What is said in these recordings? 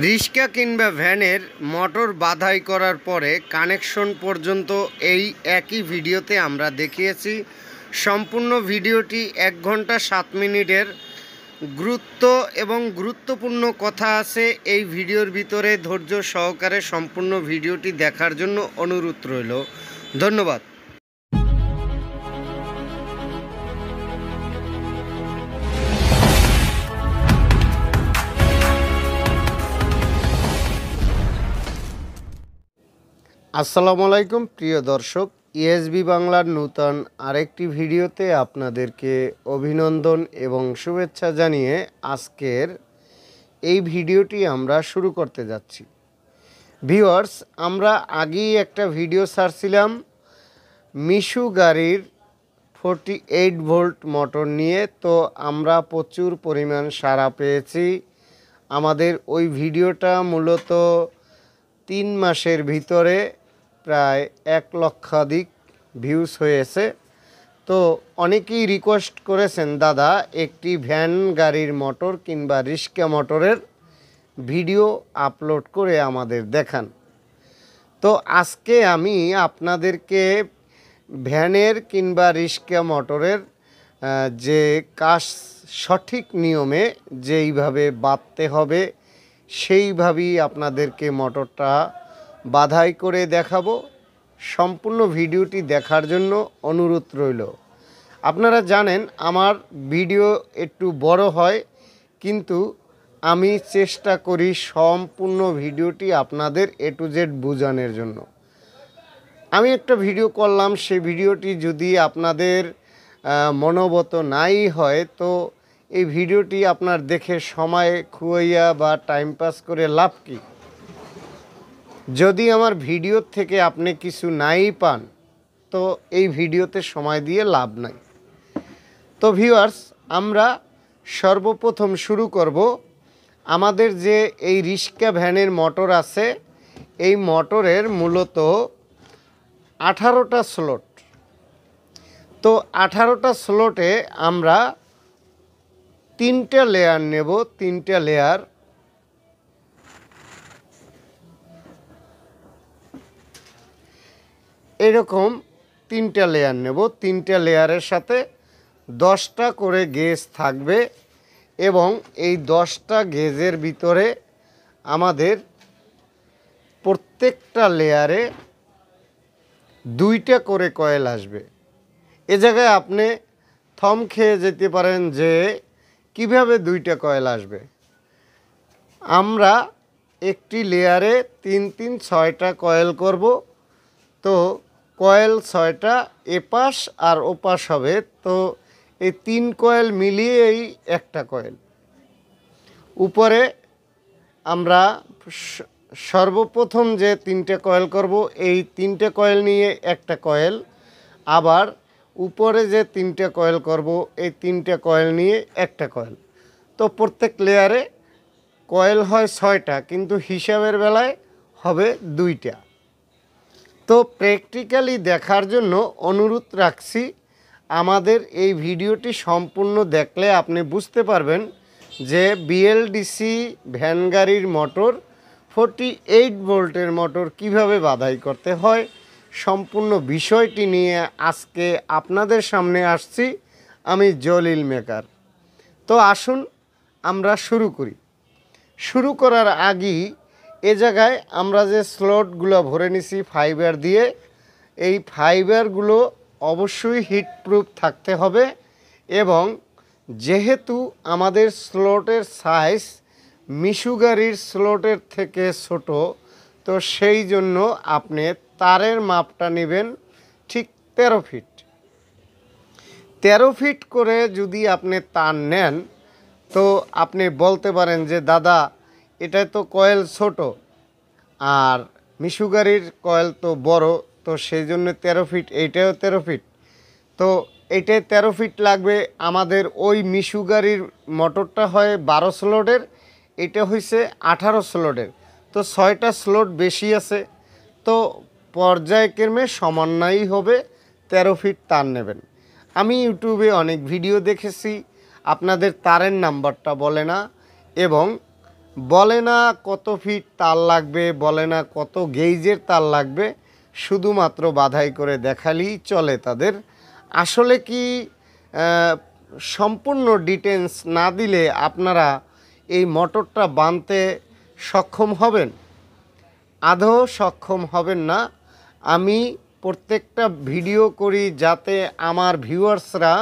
রিক্সা কিংবা ভ্যানের মোটর বাধাই করার পরে কানেকশন পর্যন্ত এই একই ভিডিওতে আমরা দেখিয়েছি। সম্পূর্ণ ভিডিওটি এক ঘণ্টা সাত মিনিটের। গুরুত্ব এবং গুরুত্বপূর্ণ কথা আছে এই ভিডিওর ভিতরে। ধৈর্য সহকারে সম্পূর্ণ ভিডিওটি দেখার জন্য অনুরোধ রইল। ধন্যবাদ। আসসালামু আলাইকুম, প্রিয় দর্শক। ইএসবি বাংলার নূতন আরেকটি ভিডিওতে আপনাদেরকে অভিনন্দন এবং শুভেচ্ছা জানিয়ে আজকের এই ভিডিওটি আমরা শুরু করতে যাচ্ছি। ভিওয়ার্স আমরা আগেই একটা ভিডিও ছাড়ছিলাম। মিশু গাড়ির ফোরটি এইট ভোল্ট মোটর নিয়ে, তো আমরা প্রচুর পরিমাণ সাড়া পেয়েছি। আমাদের ওই ভিডিওটা মূলত তিন মাসের ভিতরে প্রায় এক লক্ষাধিক ভিউজ হয়েছে। তো অনেকেই রিকোয়েস্ট করেছেন, দাদা, একটি ভ্যান গাড়ির মোটর কিংবা রিস্কা মোটরের ভিডিও আপলোড করে আমাদের দেখান। তো আজকে আমি আপনাদেরকে ভ্যানের কিংবা রিস্কা মোটরের যে কাজ সঠিক নিয়মে যেইভাবে বাঁধতে হবে, সেইভাবেই আপনাদেরকে মোটরটা বাধাই করে দেখাবো। সম্পূর্ণ ভিডিওটি দেখার জন্য অনুরোধ রইল। আপনারা জানেন, আমার ভিডিও একটু বড় হয়, কিন্তু আমি চেষ্টা করি সম্পূর্ণ ভিডিওটি আপনাদের এ টু জেড বোঝানোর জন্য। আমি একটা ভিডিও করলাম, সেই ভিডিওটি যদি আপনাদের মনোবত নাই হয়, তো এই ভিডিওটি আপনার দেখে সময় খুয়াইয়া বা টাইম পাস করে লাভ কী? যদি আমার ভিডিওর থেকে আপনি কিছু নাই পান, তো এই ভিডিওতে সময় দিয়ে লাভ নাই। তো ভিউয়ার্স আমরা সর্বপ্রথম শুরু করব আমাদের যে এই রিক্সা ভ্যানের মোটর আছে, এই মোটরের মূলত আঠারোটা স্লট তো আঠারোটা স্লটে আমরা তিনটে লেয়ার নেব, তিনটে লেয়ার এরকম তিনটা লেয়ার নেব। তিনটা লেয়ারের সাথে দশটা করে গেজ থাকবে এবং এই দশটা গেজের ভিতরে আমাদের প্রত্যেকটা লেয়ারে দুইটা করে কয়েল আসবে। এ জায়গায় আপনি থম খেয়ে যেতে পারেন যে কীভাবে দুইটা কয়েল আসবে। আমরা একটি লেয়ারে তিন তিন, ছয়টা কয়েল করব। তো কয়েল ছয়টা, এপাশ আর ওপাশ হবে। তো এই তিন কয়েল মিলিয়েই একটা কয়েল। উপরে আমরা সর্বপ্রথম যে তিনটে কয়েল করব, এই তিনটে কয়েল নিয়ে একটা কয়েল। আবার উপরে যে তিনটে কয়েল করব, এই তিনটে কয়েল নিয়ে একটা কয়েল। তো প্রত্যেক লেয়ারে কয়েল হয় ছয়টা, কিন্তু হিসাবের বেলায় হবে দুইটা। তো প্র্যাকটিক্যালি দেখার জন্য অনুরোধ রাখছি, আমাদের এই ভিডিওটি সম্পূর্ণ দেখলে আপনি বুঝতে পারবেন যে বিএলডিসি ভ্যান গাড়ির মোটর ফোরটি এইট ভোল্টের মোটর কীভাবে বাধাই করতে হয়, সম্পূর্ণ বিষয়টি নিয়ে আজকে আপনাদের সামনে আসছি আমি জলিল মেকার। তো আসুন আমরা শুরু করি। শুরু করার আগেই এ জায়গায় আমরা যে স্লটগুলো ভরে নিছি ফাইবার দিয়ে, এই ফাইবারগুলো অবশ্যই হিটপ্রুফ থাকতে হবে এবং যেহেতু আমাদের স্লটের সাইজ মিশু গাড়ির স্লটের থেকে ছোট, তো সেই জন্য আপনি তারের মাপটা নেবেন ঠিক তেরো ফিট। তেরো ফিট করে যদি আপনি তার নেন, তো আপনি বলতে পারেন যে, দাদা এটা তো কয়েল ছোট, আর মিশু গাড়ির কয়েল তো বড়, তো সেই জন্য তেরো ফিট, এইটাও তেরো ফিট। তো এইটাই তেরো ফিট লাগবে, আমাদের ওই মিশু গাড়ির মোটরটা হয় বারো স্লটের, এটা হয়েছে আঠারো স্লটের। তো ছয়টা স্লট বেশি আছে, তো পর্যায়ক্রমে সমন্বয়ই হবে, তেরো ফিট তার নেবেন। আমি ইউটিউবে অনেক ভিডিও দেখেছি, আপনাদের তারের নাম্বারটা বলে না, এবং বলে না কত ফিট তার লাগবে, বলে না কত গেইজের তার লাগবে, শুধুমাত্র বাধাই করে দেখালেই চলে তাদের। আসলে কি সম্পূর্ণ ডিটেলস না দিলে আপনারা এই মোটরটা বানতে সক্ষম হবেন? আদৌ সক্ষম হবেন না। আমি প্রত্যেকটা ভিডিও করি যাতে আমার ভিউয়ার্সরা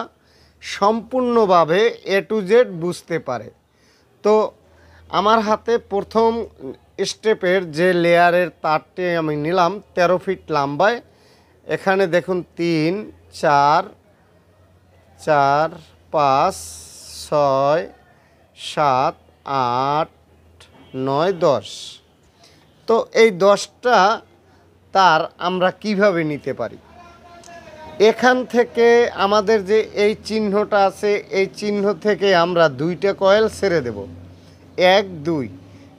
সম্পূর্ণভাবে এ টু জেড বুঝতে পারে। তো আমার হাতে প্রথম স্টেপের যে লেয়ারের তারটি আমি নিলাম, তেরো ফিট লম্বায়। এখানে দেখুন, তিন, চার চার, পাঁচ, ছয়, সাত, আট, নয়, দশ। তো এই দশটা তার আমরা কীভাবে নিতে পারি? এখান থেকে আমাদের যে এই চিহ্নটা আছে, এই চিহ্ন থেকে আমরা দুইটা কয়েল ছেড়ে দেব। এক, দুই।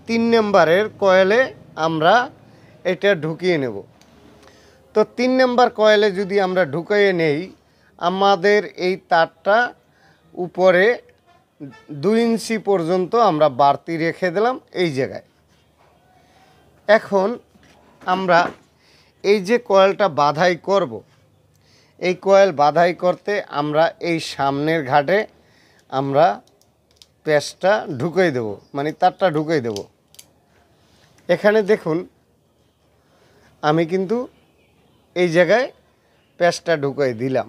তিন নম্বরের কয়েলে আমরা এটা ঢুকিয়ে নেব। তো তিন নম্বর কয়েলে যদি আমরা ঢুকিয়ে নেই, আমাদের এই তারটা উপরে দুই ইঞ্চি পর্যন্ত আমরা বাড়তি রেখে দিলাম এই জায়গায়। এখন আমরা এই যে কয়েলটা বাধাই করব, এই কয়েল বাধাই করতে আমরা এই সামনের ঘাটে আমরা প্যাচটা ঢুকিয়ে দেব মানে তারটা ঢুকিয়ে দেব। এখানে দেখুন, আমি কিন্তু এই জায়গায় প্যাচটা ঢুকিয়ে দিলাম।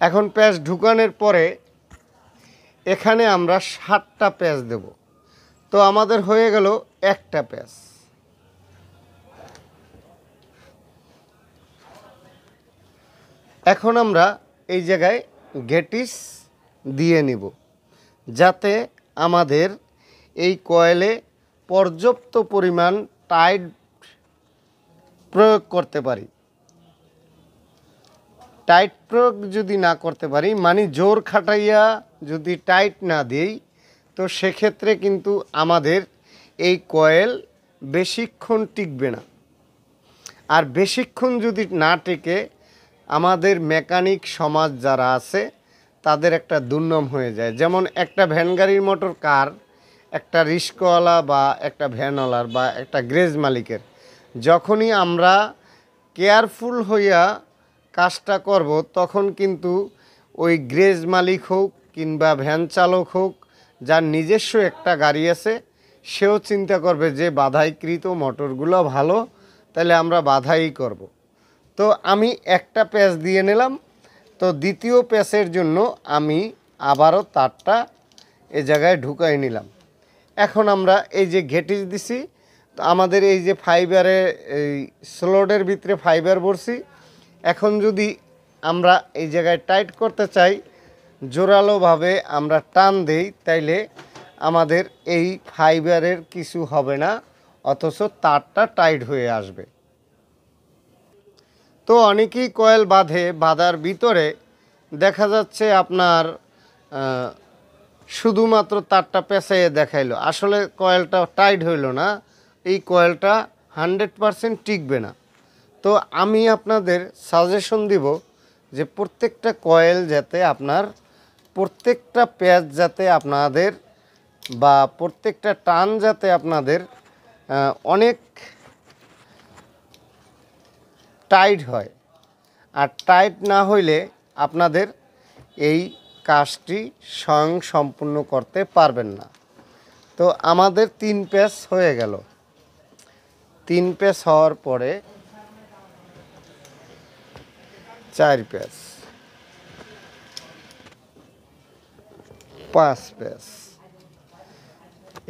এখন প্যাচ ঢুকানোর পরে এখানে আমরা সাতটা প্যাচ দেব। তো আমাদের হয়ে গেল একটা প্যাচ এখন আমরা এই জায়গায় গেটিস দিয়ে নিব। যাতে আমাদের এই কয়েলে পর্যাপ্ত পরিমাণ টাইট প্রয়োগ করতে পারি। টাইট প্রয়োগ যদি না করতে পারি মানে জোর খাটাইয়া যদি টাইট না দিই, তো সেক্ষেত্রে কিন্তু আমাদের এই কয়েল বেশিক্ষণ টিকবে না। আর বেশিক্ষণ যদি না টেকে, আমাদের মেকানিক সমাজ যারা আছে তাদের একটা দুর্নাম হয়ে যায় যেমন একটা ভ্যান গাড়ির মোটর কার একটা রিস্কওয়ালা বা একটা ভ্যানওয়ালার বা একটা গ্রেজ মালিকের, যখনই আমরা কেয়ারফুল হইয়া কাজটা করব, তখন কিন্তু ওই গ্রেজ মালিক হোক কিংবা ভ্যান চালক হোক, যার নিজস্ব একটা গাড়ি আছে, সেও চিন্তা করবে যে বাধাইকৃত মোটরগুলো ভালো, তাহলে আমরা বাধাই করব। তো আমি একটা প্যাচ দিয়ে নিলাম তো দ্বিতীয় প্যাচের জন্য আমি আবারও তারটা এ জায়গায় ঢুকাই নিলাম। এখন আমরা এই যে ঘেটিস দিছি, তো আমাদের এই যে ফাইবারে, এই স্লোডের ভিতরে ফাইবার বসছি এখন যদি আমরা এই জায়গায় টাইট করতে চাই, জোরালোভাবে আমরা টান দেই, তাইলে আমাদের এই ফাইবারের কিছু হবে না, অথচ তারটা টাইট হয়ে আসবে। তো অনেকেই কয়েল বাঁধে, বাঁধার ভিতরে। দেখা যাচ্ছে আপনার শুধুমাত্র তারটা পেঁচাইয়ে দেখাইলো। আসলে কয়েলটা টাইট হইল না, এই কয়েলটা হান্ড্রেড পারসেন্ট টিকবে না। তো আমি আপনাদের সাজেশন দিব যে প্রত্যেকটা কয়েল যাতে আপনার, প্রত্যেকটা প্যাচ যাতে আপনাদের বা প্রত্যেকটা টান যাতে আপনাদের অনেক টাইট হয়। আর টাইট না হইলে আপনাদের এই কাজটি স্বয়ং সম্পূর্ণ করতে পারবেন না। তো আমাদের তিন পেস হয়ে গেল। তিন পেস হওয়ার পরে চার পেস পাঁচ পেস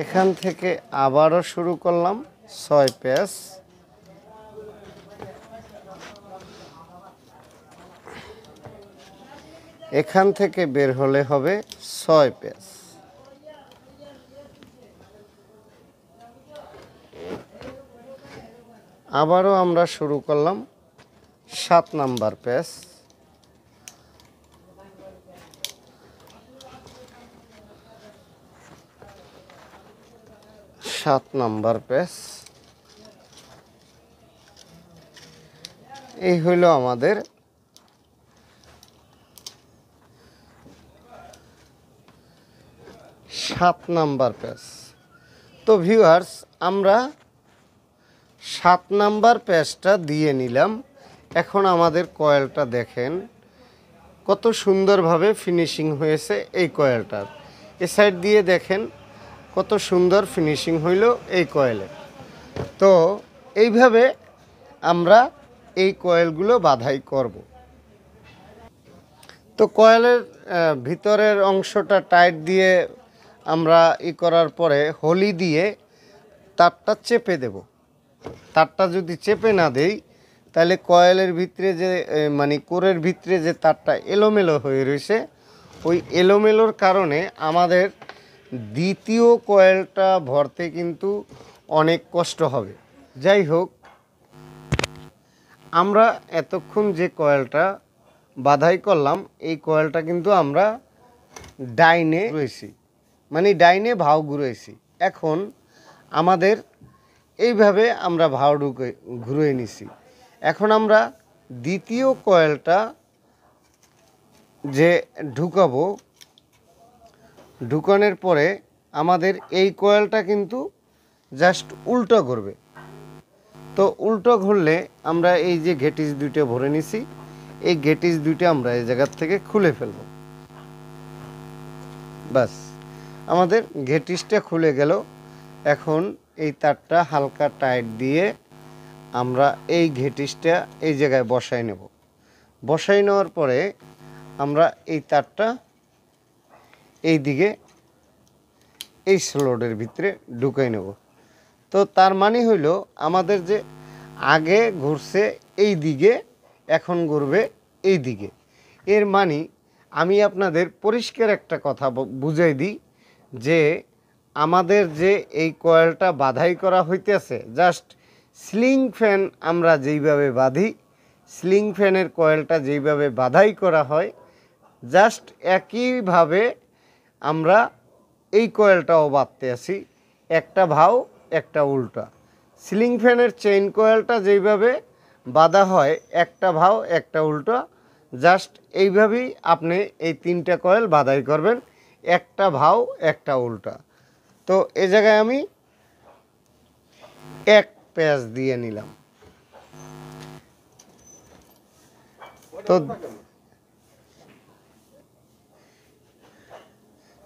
এখান থেকে আবারও শুরু করলাম, ছয় পেস এখান থেকে বের হলে হবে ছয় পেজ। আবারও আমরা শুরু করলাম সাত নাম্বার পেজ। সাত নাম্বার পেজ। এই হইল আমাদের সাত নাম্বার পেজ। তো ভিউয়ার্স আমরা সাত নাম্বার প্যাচটা দিয়ে নিলাম। এখন আমাদের কয়েলটা দেখেন। কত সুন্দরভাবে ফিনিশিং হয়েছে এই কয়েলটার। এ সাইড দিয়ে দেখেন, কত সুন্দর ফিনিশিং হইল এই কয়েলে। তো এইভাবে আমরা এই কয়েলগুলো বাধাই করব। তো কয়েলের ভিতরের অংশটা টাইট দিয়ে আমরা ই করার পরে হোলি দিয়ে তারটা চেপে দেব। তারটা যদি চেপে না দেই, তাহলে কয়েলের ভিতরে যে মানে কোরের ভিতরে যে তারটা এলোমেলো হয়ে রয়েছে, ওই এলোমেলোর কারণে আমাদের দ্বিতীয় কয়েলটা ভরতে কিন্তু অনেক কষ্ট হবে। যাই হোক, আমরা এতক্ষণ যে কয়েলটা বাধাই করলাম, এই কয়েলটা কিন্তু আমরা ডাইনে ঘুরেছি মানে ডাইনে ভাও ঘুরেছি এখন আমাদের এইভাবে আমরা ভাও ঢুকে ঘুরে নিছি। এখন আমরা দ্বিতীয় কয়েলটা যে ঢুকাবো, ঢুকানোর পরে আমাদের এই কয়েলটা কিন্তু জাস্ট উল্টো করবে। তো উল্টো ঘুরলে আমরা এই যে ঘেটিস দুইটা ভরে নিছি, এই ঘেটিস দুইটা আমরা এই জায়গার থেকে খুলে ফেলব। বাস। আমাদের ঘেটিসটা খুলে গেল। এখন এই তারটা হালকা টাইট দিয়ে আমরা এই ঘেটিসটা এই জায়গায় বসাই নেব। বসাই নেওয়ার পরে আমরা এই তারটা এই দিকে এই স্লোডের ভিতরে ঢুকাই নেব। তো তার মানে হইল আমাদের যে আগে ঘুরছে এই দিকে, এখন ঘুরবে এই দিকে। এর মানে আমি আপনাদের পরিষ্কার একটা কথা বুঝাই দিই। যে আমাদের যে এই কয়েলটা বাধাই করা হইতেছে জাস্ট স্লিং ফ্যান আমরা যেইভাবে বাঁধি স্লিং ফ্যানের কয়েলটা যেইভাবে বাধাই করা হয় জাস্ট একইভাবে আমরা এই কয়েলটাও বাঁধতে আসি একটা ভাও, একটা উল্টা। সিলিং ফ্যানের চেইন কয়েলটা যেইভাবে বাঁধা হয়, একটা ভাও, একটা উল্টা জাস্ট এইভাবেই আপনি এই তিনটা কয়েল বাধাই করবেন। একটা ভাও, একটা উল্টা। তো এ জায়গায় আমি এক প্যাচ দিয়ে নিলাম। তো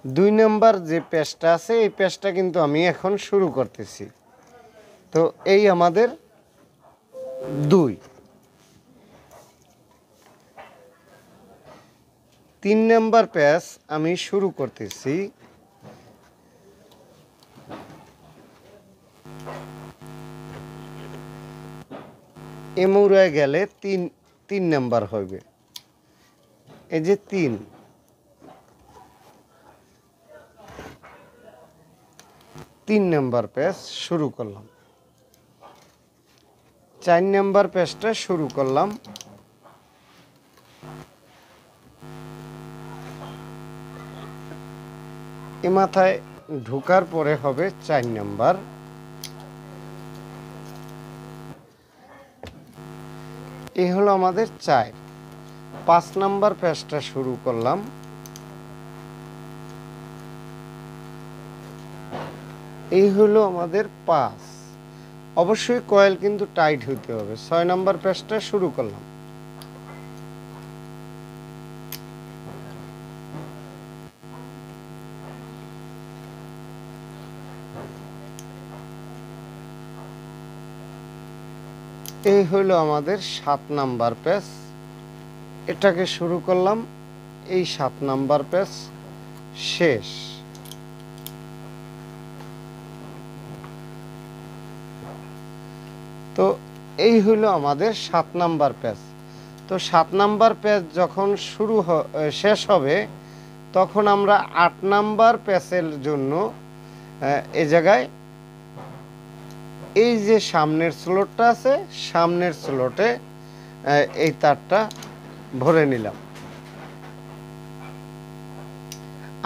দুই নম্বর যে পেজটা আছে, এই পেজটা কিন্তু আমি এখন শুরু করতেছি। তো এই আমাদের দুই। তিন নম্বর পেজ আমি শুরু করতেছি। এমুরায় গেলে তিন তিন নাম্বার হবে এই যে তিন। তিন নাম্বার পেজ শুরু করলাম। চার নাম্বার পেজটা শুরু করলাম। এ মাথায় ঢোকার পরে হবে চার নাম্বার। এই হলো আমাদের চার। পাঁচ নাম্বার পেজটা শুরু করলাম। এই হলো আমাদের পাঁচ। অবশ্যই কয়েল কিন্তু টাইট হইতে হবে। ছয় নাম্বার পেজটা শুরু করলাম। এই হলো আমাদের সাত নাম্বার পেজ এটাকে শুরু করলাম, এই সাত নাম্বার পেজ শেষ। তো এই হলো আমাদের সাত নাম্বার পেজ তো সাত নাম্বার পেজ যখন শুরু শেষ হবে, তখন আমরা আট নাম্বার পেজের জন্য এ জায়গায় এই যে সামনের স্লোটটা আছে, সামনের স্লোটে এই তারটা ভরে নিলাম।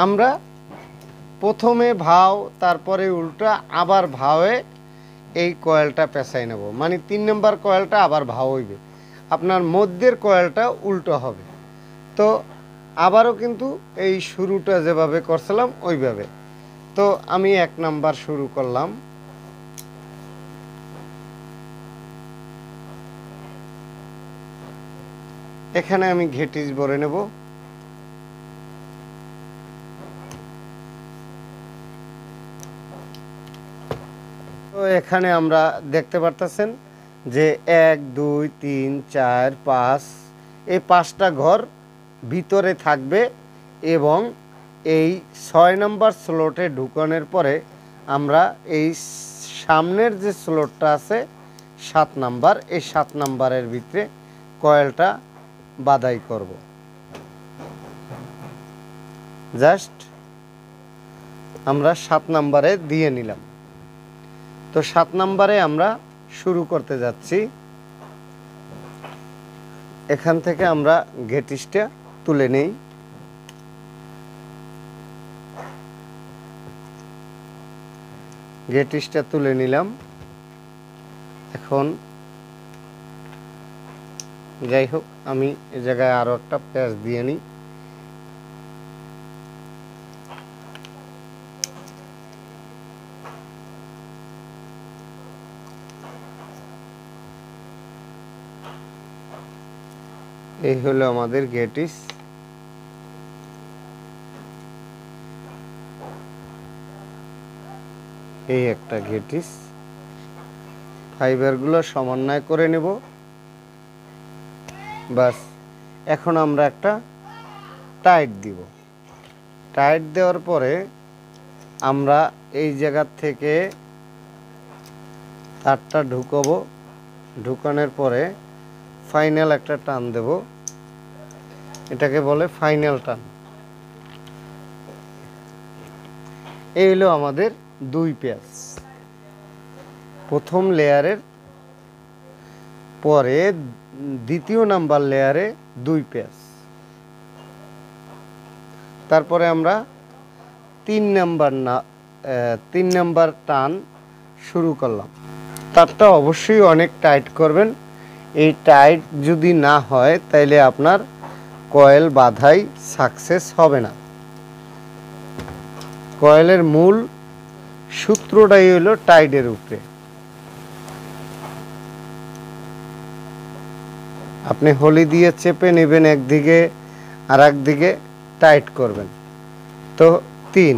আমরা প্রথমে ভাও, তারপরে উল্টা, আবার ভাওয়ে এই কয়েলটা পেঁচাই নেব। মানে তিন নম্বর কয়েলটা আবার ভাও হইবে। আপনার মধ্যের কয়েলটা উল্টো হবে। তো আবারও কিন্তু এই শুরুটা যেভাবে করছিলাম, ওইভাবে। তো আমি এক নাম্বার শুরু করলাম। এখানে আমি ঘেটিস ভরে নেব। তো এখানে আমরা দেখতে পারতেছেন যে এক, দুই, তিন, চার, পাঁচ, এই পাঁচটা ঘর ভিতরে থাকবে এবং এই ছয় নম্বর স্লোটে ঢুকানোর পরে আমরা এই সামনের যে স্লোটটা আছে, সাত নাম্বার, এই সাত নাম্বারের ভিতরে কয়েলটা বাদাই করব। জাস্ট আমরা সাত নাম্বারে দিয়ে নিলাম। তো সাত নাম্বারে আমরা শুরু করতে যাচ্ছি। এখান থেকে আমরা গেটিসটা তুলে নেই। গেটিসটা তুলে নিলাম। এখন যাই হোক আমি এ জায়গায় আরও একটা প্যাচ দিয়ে নিই। এই হলো আমাদের গেটিস। এই একটা গেটিস। ফাইবারগুলো সমন্বয় করে নেব। বাস, এখন আমরা একটা টাইট দিব। টাইট দেওয়ার পরে আমরা এই জায়গার থেকে তারটা ঢুকাবো। ঢুকানোর পরে ফাইনাল একটা টান দেব। এটাকে বলে ফাইনাল টান। এই হলো আমাদের দুই পেঁয়াজ। প্রথম লেয়ারের পরে দ্বিতীয় নাম্বার লেয়ারে দুই পেঁয়াজ। তারপরে আমরা তিন নাম্বার না তিন নাম্বার টান শুরু করলাম। তারটা অবশ্যই অনেক টাইট করবেন। এই টাইট যদি না হয়, তাইলে আপনার কয়েল বাধাই সাকসেস হবে না। কয়েলের মূল সূত্রটাই হলো টাইডের উপরে। আপনি হলি দিয়ে চেপে নেবেন একদিকে আর একদিকে টাইট করবেন। তো তিন।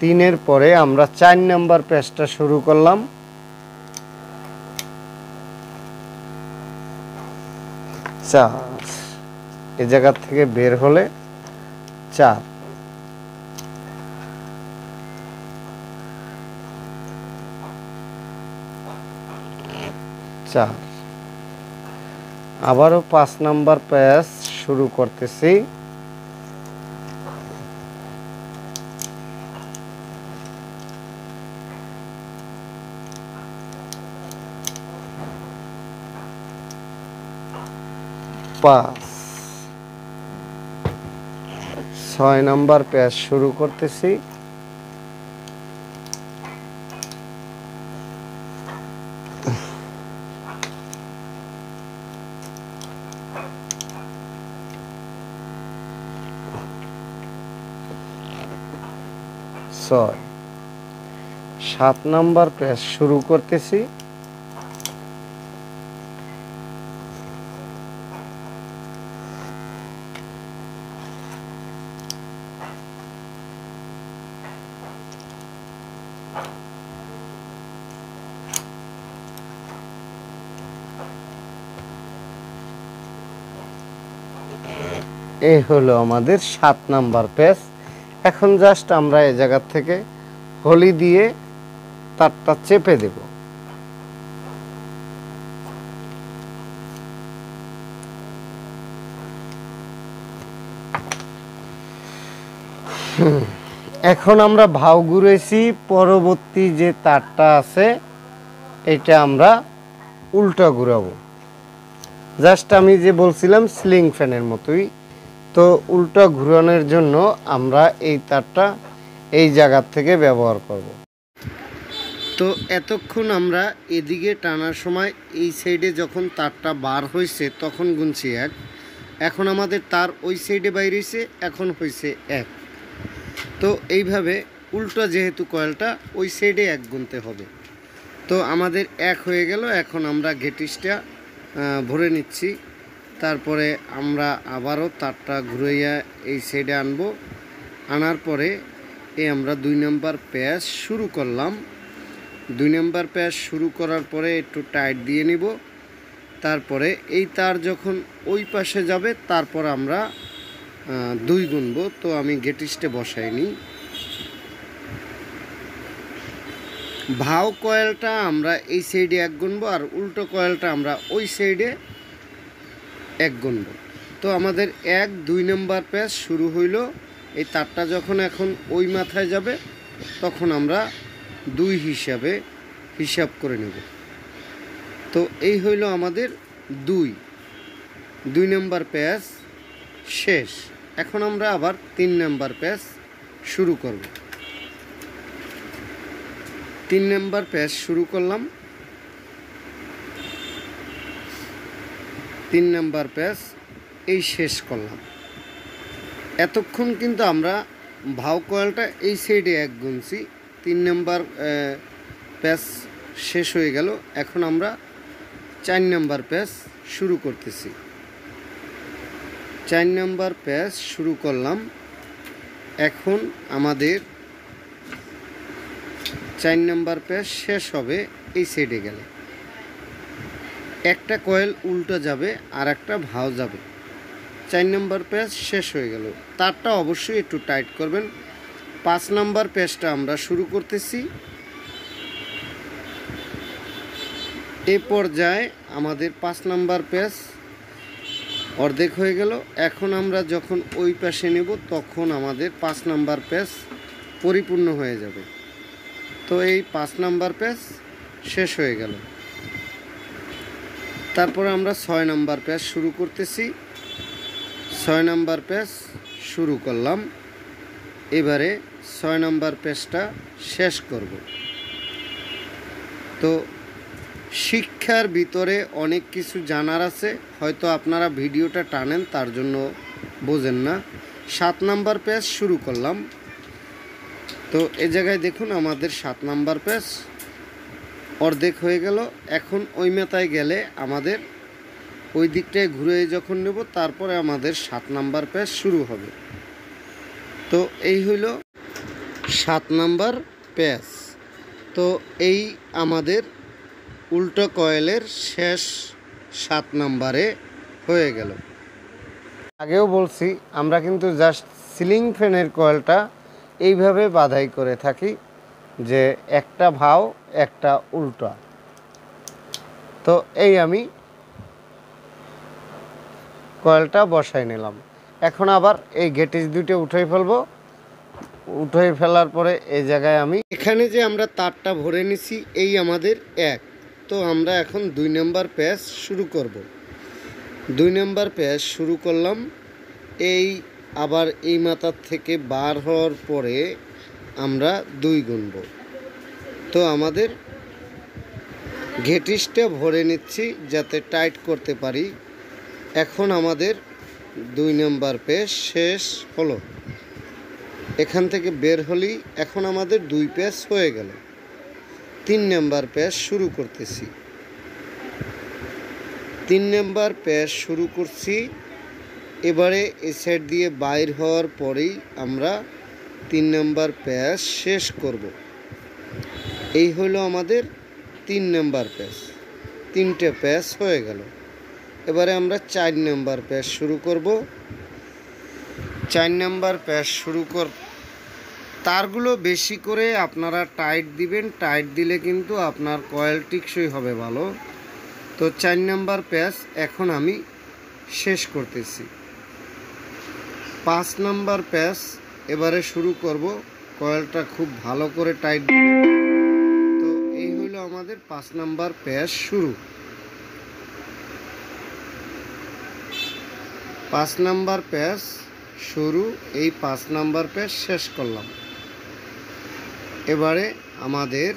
তিনের পরে আমরা চার নাম্বার পেজটা শুরু করলাম। চার। এ জায়গা থেকে বের হলে চার। চার। আবারও পাঁচ নাম্বার প্যাচ শুরু করতেছি। পাঁচ। ছয় নাম্বার প্যাচ শুরু করতেছি। ছয়। সাত নাম্বার প্যাচ শুরু করতেছি। এই হলো আমাদের সাত নাম্বার পেজ এখন জাস্ট আমরা এই জায়গার থেকে হলি দিয়ে তারটা চেপে দেব। এখন আমরা ভাও ঘুরেছি, পরবর্তী যে তারটা আছে, এটা আমরা উল্টা ঘুরাবো। জাস্ট আমি যে বলছিলাম স্লিং ফ্যানের মতোই। তো উল্টা ঘুরানোর জন্য আমরা এই তারটা এই জায়গার থেকে ব্যবহার করব। তো এতক্ষণ আমরা এদিকে টানার সময় এই সাইডে যখন তারটা বার হয়েছে তখন গুনছি এক। এখন আমাদের তার ওই সাইডে বাইরেছে এখন হয়েছে এক। তো এইভাবে উল্টো যেহেতু কয়েলটা, ওই সাইডে এক গুনতে হবে। তো আমাদের এক হয়ে গেল, এখন আমরা গেটিসটা ভরে নিচ্ছি। তারপরে আমরা আবারও তারটা ঘুরাইয়া এই সাইডে আনব। আনার পরে এ আমরা দুই নম্বর প্যাচ শুরু করলাম। দুই নম্বর প্যাচ শুরু করার পরে একটু টাইট দিয়ে নিব। তারপরে এই তার যখন ওই পাশে যাবে, তারপর আমরা দুই গুনবো। তো আমি গেটিসটে বসাইনি ভাও কয়েলটা আমরা এই সাইডে এক গুনবো আর উল্টো কয়েলটা আমরা ওই সাইডে এক গুনবো তো আমাদের এক, দুই নম্বর প্যাচ শুরু হইল, এই তারটা যখন এখন ওই মাথায় যাবে, তখন আমরা দুই হিসাবে হিসাব করে নেব। তো এই হইল আমাদের দুই। দুই নম্বর প্যাচ শেষ। এখন আমরা আবার তিন নম্বর প্যাচ শুরু করব। তিন নম্বর প্যাচ শুরু করলাম। তিন নম্বর প্যাচ, এই শেষ করলাম। এতক্ষণ কিন্তু আমরা ভাও কয়েলটা এই সাইডে এক গুনছি, তিন নম্বর প্যাচ শেষ হয়ে গেল, এখন আমরা চার নাম্বার প্যাচ শুরু করতেছি। চার নাম্বার প্যাচ শুরু করলাম, এখন আমাদের চার নাম্বার প্যাচ শেষ হবে এই সাইডে গেলে। একটা কয়েল উল্টো যাবে আর একটা ভাও যাবে। চার নম্বর পেজ শেষ হয়ে গেল। তারটা অবশ্যই একটু টাইট করবেন। পাঁচ নম্বর পেজটা আমরা শুরু করতেছি। এ পর্যায়ে আমাদের পাঁচ নম্বর পেজ অর্ধেক হয়ে গেল। এখন আমরা যখন ওই পাশে নেব, তখন আমাদের পাঁচ নম্বর পেজ পরিপূর্ণ হয়ে যাবে। তো এই পাঁচ নম্বর পেজ শেষ হয়ে গেল। তারপরে আমরা ছয় নাম্বার পেজ শুরু করতেছি। ছয় নাম্বার পেজ শুরু করলাম। এবারে ছয় নম্বর পেজটা শেষ করব। তো শিক্ষার ভিতরে অনেক কিছু জানার আছে। হয়তো আপনারা ভিডিওটা টানেন, তার জন্য বোঝেন না। সাত নাম্বার পেজ শুরু করলাম। তো এ জায়গায় দেখুন আমাদের সাত নাম্বার পেজ অর্ধেক হয়ে গেল। এখন ওই মেতায় গেলে আমাদের ওই দিকটায় ঘুরে যখন নেব, তারপরে আমাদের সাত নাম্বার পেজ শুরু হবে। তো এই হইল সাত নাম্বার পেজ তো এই আমাদের উল্টো কয়েলের শেষ সাত নাম্বারে হয়ে গেল। আগেও বলছি, আমরা কিন্তু জাস্ট সিলিং ফ্যানের কয়েলটা এইভাবে বাধাই করে থাকি। যে একটা ভাও, একটা উল্টা। তো এই আমি কয়েলটা বসাই নিলাম। এখন আবার এই গেটিস দুটো উঠাই ফেলব। উঠাই ফেলার পরে এই জায়গায় আমি এখানে যে আমরা তারটা ভরে নিছি, এই আমাদের এক। তো আমরা এখন দুই নম্বর প্যাচ শুরু করব। দুই নম্বর প্যাচ শুরু করলাম। এই আবার এই মাথার থেকে বার হওয়ার পরে আমরা দুই গুনব। তো আমাদের ঘেটিসটা ভরে নিচ্ছি যাতে টাইট করতে পারি। এখন আমাদের দুই নম্বর পেজ শেষ হলো। এখান থেকে বের হলেই এখন আমাদের দুই পেজ হয়ে গেল। তিন নম্বর পেজ শুরু করতেছি। তিন নম্বর পেজ শুরু করছি। এবারে এ সাইড দিয়ে বাইর হওয়ার পরেই আমরা তিন নম্বর পেজ শেষ করব। এই হলো আমাদের তিন নম্বর পেজ তিনটে পেজ হয়ে গেল। এবারে আমরা চার নম্বর পেজ শুরু করব। চার নম্বর পেজ শুরু কর তারগুলো বেশি করে আপনারা টাইট দিবেন। টাইট দিলে কিন্তু আপনার কয়েল টিকসই হবে ভালো। তো চার নম্বর পেজ এখন আমি শেষ করতেছি। পাঁচ নম্বর পেজ এবারে শুরু করব। কয়েলটা খুব ভালো করে টাইট তো এই হলো আমাদের পাঁচ নাম্বার পেজ শুরু। পাঁচ নাম্বার পেজ শুরু, এই পাঁচ নাম্বার পেজ শেষ করলাম। এবারে আমাদের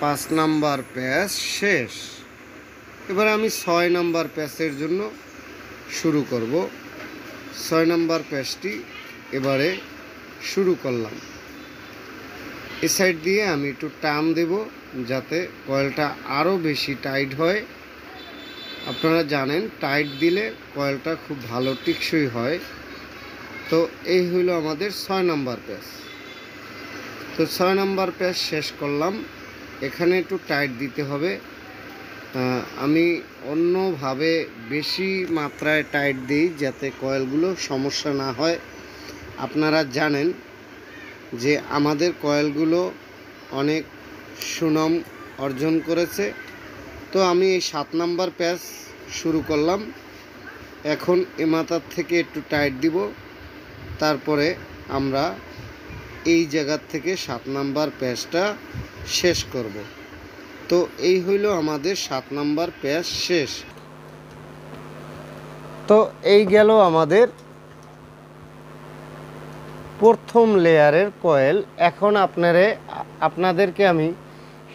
পাঁচ নাম্বার পেজ শেষ। এবারে আমি ছয় নাম্বার পেজের জন্য শুরু করব। ছয় নাম্বার পেজটি এবারে শুরু করলাম। এ সাইড দিয়ে আমি একটু টান দেব যাতে কয়েলটা আরও বেশি টাইট হয়। আপনারা জানেন টাইট দিলে কয়েলটা খুব ভালো টিকসই হয়। তো এই হলো আমাদের ছয় নাম্বার প্যাচ তো ছয় নাম্বার প্যাচ শেষ করলাম। এখানে একটু টাইট দিতে হবে। আমি অন্যভাবে বেশি মাত্রায় টাইট দিই যাতে কয়েলগুলো সমস্যা না হয়। আপনারা জানেন যে আমাদের কয়েলগুলো অনেক সুনাম অর্জন করেছে। তো আমি এই সাত নাম্বার প্যাচ শুরু করলাম। এখন এ মাথার থেকে একটু টাইট দিব। তারপরে আমরা এই জায়গার থেকে সাত নাম্বার প্যাচটা শেষ করব। তো এই হইল আমাদের সাত নাম্বার প্যাচ শেষ। তো এই গেল আমাদের প্রথম লেয়ারের কয়েল। এখন আপনারে, আপনাদেরকে আমি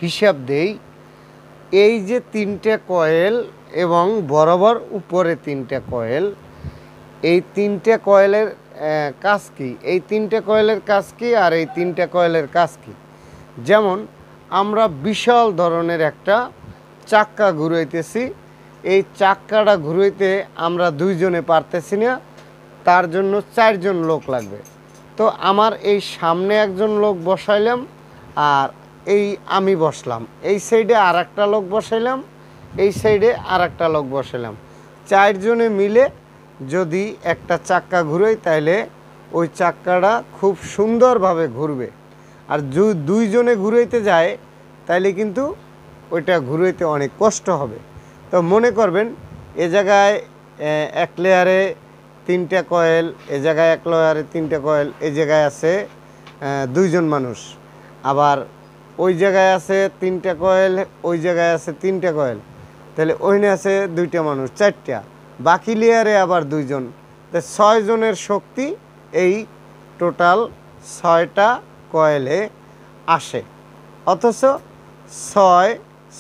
হিসাব দেই। এই যে তিনটে কয়েল এবং বরাবর উপরে তিনটে কয়েল, এই তিনটে কয়েলের কাজ কি? এই তিনটে কয়েলের কাজ কি আর এই তিনটে কয়েলের কাজ কি? যেমন, আমরা বিশাল ধরনের একটা চাক্কা ঘুরাইতেছি। এই চাক্কাটা ঘুরাইতে আমরা দুইজনে পারতেছি না। তার জন্য চারজন লোক লাগবে। তো আমার এই সামনে একজন লোক বসাইলাম আর এই আমি বসলাম। এই সাইডে আর একটা লোক বসাইলাম, এই সাইডে আর একটা লোক বসাইলাম। চারজনে মিলে যদি একটা চাক্কা ঘুরোই তাইলে ওই চাক্কাটা খুব সুন্দরভাবে ঘুরবে। আর দুইজনে ঘুরাইতে যায় তাইলে কিন্তু ওইটা ঘুরাইতে অনেক কষ্ট হবে। তো মনে করবেন এ জায়গায় এক লেয়ারে তিনটা কয়েল, এ জায়গায় এক লেয়ারে তিনটা কয়েল এই জায়গায় আছে দুইজন মানুষ। আবার ওই জায়গায় আছে তিনটা কয়েল, ওই জায়গায় আছে তিনটা কয়েল। তাহলে ওইখানে আছে দুইটা মানুষ, চারটা। বাকি লেয়ারে আবার দুইজন। তো ছয় জনের শক্তি এই টোটাল ছয়টা কয়েলে আসে। অথচ ছয়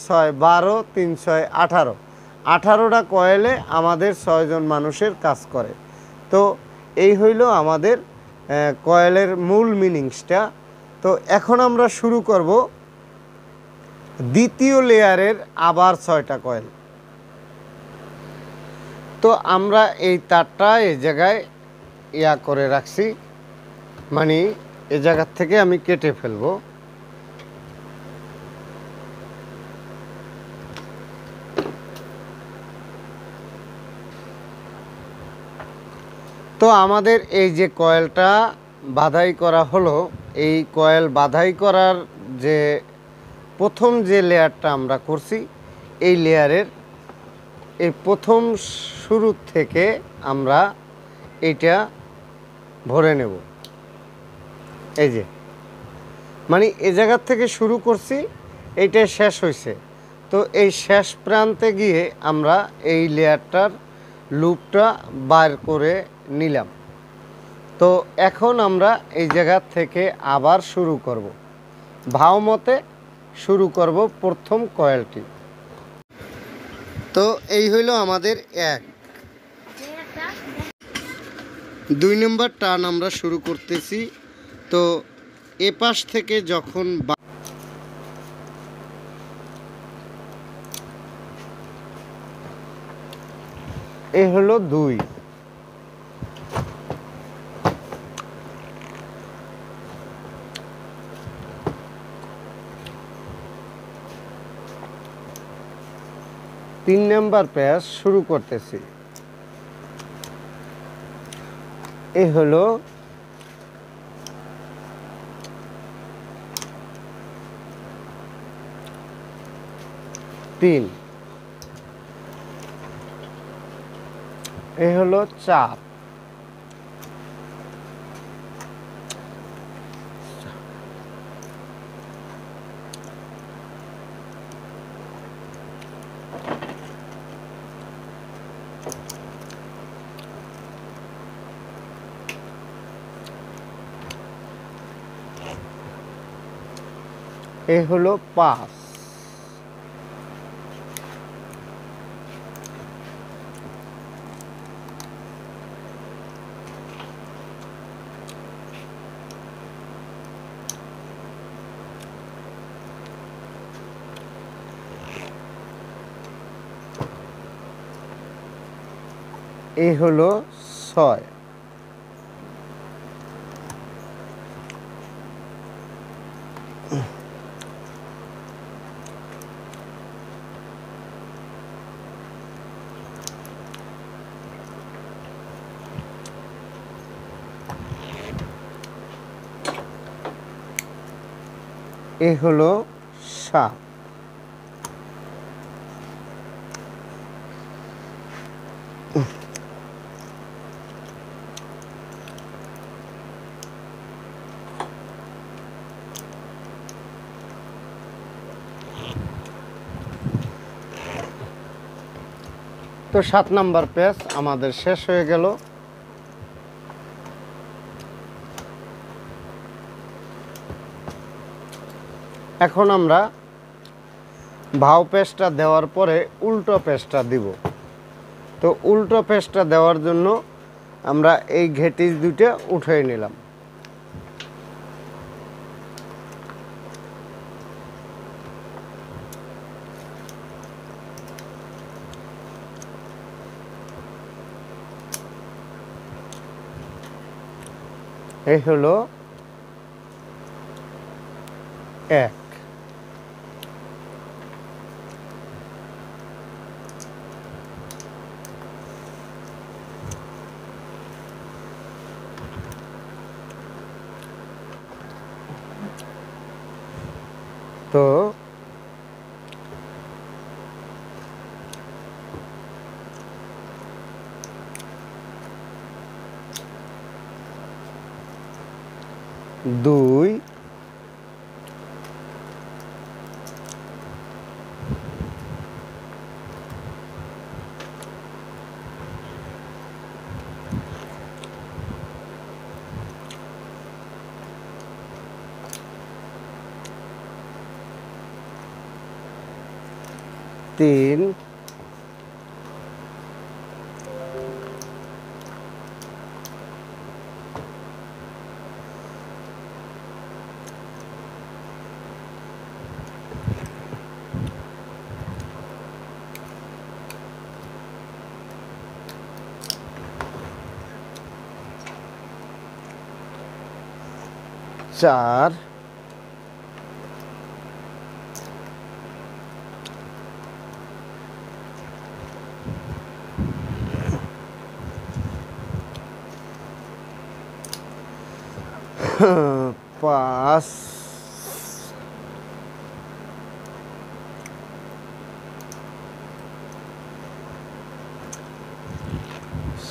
ছয় বারো, তিন, ছয়, আঠারো। আঠারোটা কয়েলে আমাদের ছয়জন মানুষের কাজ করে। তো এই হইল আমাদের কয়েলের মূল মিনিংসটা। তো এখন আমরা শুরু করব দ্বিতীয় লেয়ারের আবার ছয়টা কয়েল। তো আমরা এই তারটা এই জায়গায় ইয়া করে রাখছি মানে এ জায়গার থেকে আমি কেটে ফেলব। তো আমাদের এই যে কয়েলটা বাধাই করা হলো, এই কয়েল বাধাই করার যে প্রথম যে লেয়ারটা আমরা করছি, এই লেয়ারের এই প্রথম শুরু থেকে আমরা এটা ভরে নেব। এই যে মানে এ জায়গার থেকে শুরু করছি এইটা শেষ হয়েছে তো এই শেষ প্রান্তে গিয়ে আমরা এই লেয়ারটার লুপটা বার করে নিলাম। তো এখন আমরা এই জায়গা থেকে আবার শুরু করব। ভাও মতে শুরু করব প্রথম কয়েলটি। তো এই হইল আমাদের এক। দুই নম্বর টার্ন আমরা শুরু করতেছি। তো এ পাশ থেকে যখন এ হলো দুই। তিন নাম্বার প্যাচ শুরু করতেছি। এ হলো তিন। এ হলো চার। এ হলো পাঁচ এ হলো ছয়। এ হলো সাত তো সাত নাম্বার পেজ আমাদের শেষ হয়ে গেল। এখন আমরা ভাও পেস্টটা দেওয়ার পরে উল্টো পেস্টটা দিব। তো উল্টো পেস্টটা দেওয়ার জন্য আমরা এই ঘেটিস দুটো উঠিয়ে নিলাম। এই হলো এক তো দুই তিন চার পাঁচ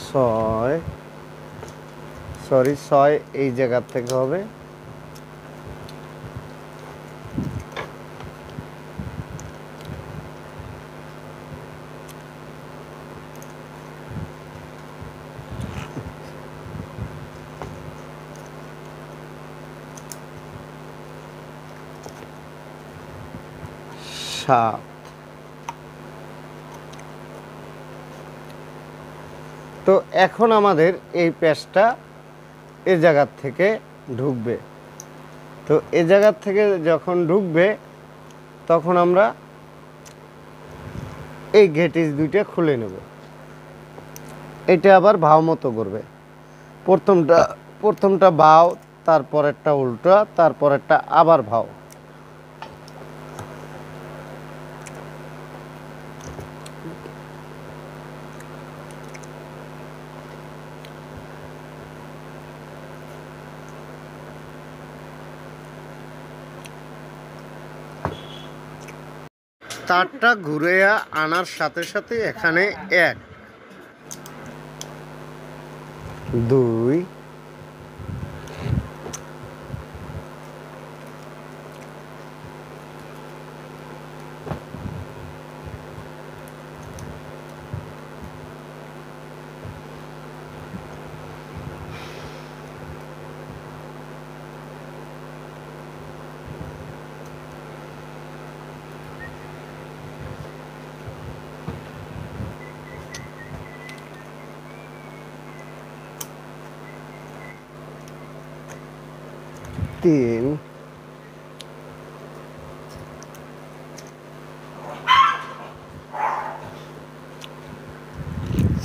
ছয় সরি ছয় এই জায়গার থেকে হবে সাত তো এখন আমাদের এই পেস্টটা এ জায়গার থেকে ঢুকবে। তো এ জায়গার থেকে যখন ঢুকবে, তখন আমরা এই গেটিস দুইটা খুলে নেব। এটা আবার ভাও মতো করবে। প্রথমটা প্রথমটা ভাও, তারপরেরটা উল্টা, তারপরেরটা আবার ভাও। তারটা ঘুরে আনার সাথে সাথে এখানে এক দুই